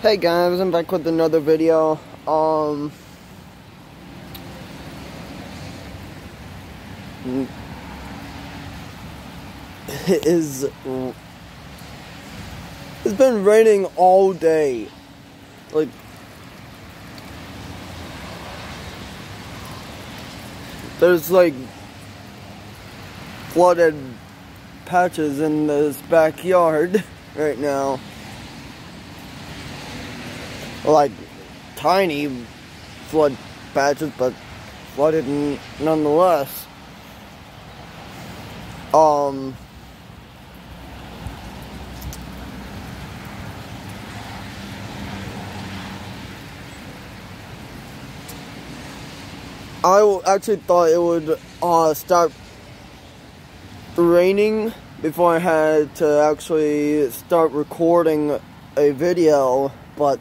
Hey guys, I'm back with another video. Um it is it's been raining all day. Like there's like flooded patches in this backyard right now like tiny flood patches, but flooded nonetheless. Um, I actually thought it would uh, start raining before I had to actually start recording a video, but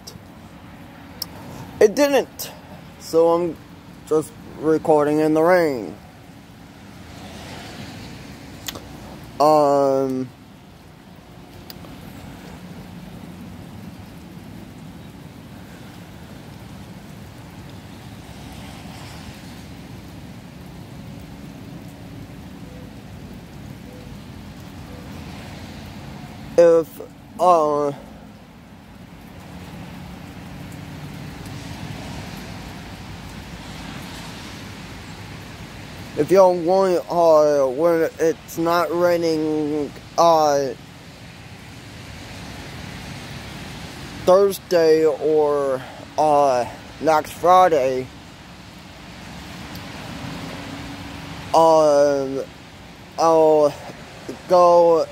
it didn't. So I'm just recording in the rain. Um if uh if y'all want uh when it's not raining uh Thursday or uh next Friday um I'll go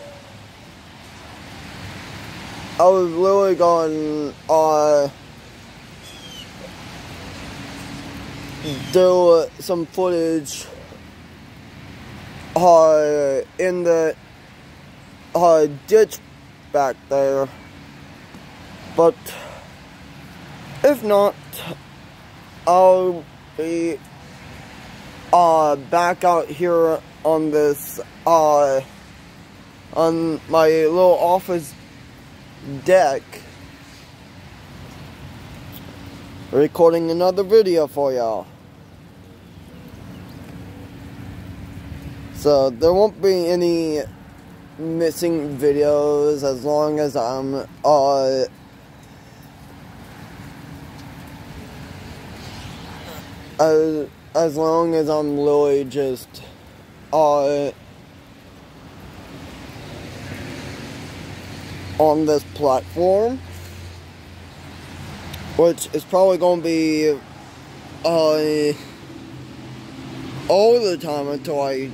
I was literally going uh do some footage uh, in the uh, ditch back there. But if not, I'll be uh, back out here on this uh, on my little office deck recording another video for y'all. So there won't be any missing videos as long as I'm uh as as long as I'm really just uh on this platform which is probably going to be uh all the time until I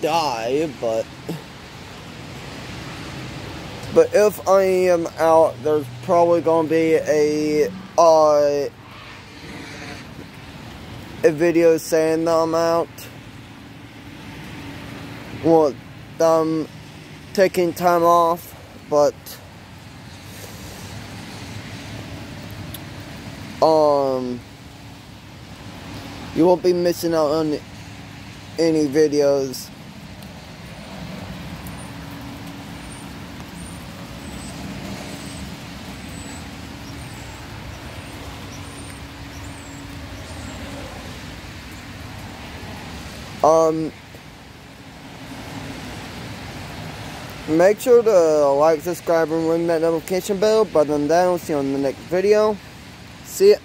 die, but but if I am out, there's probably gonna be a uh a video saying that I'm out. Well, I'm taking time off, but um you won't be missing out on any videos Um, make sure to like, subscribe, and ring that notification bell. But then that, I'll see you on the next video. See ya.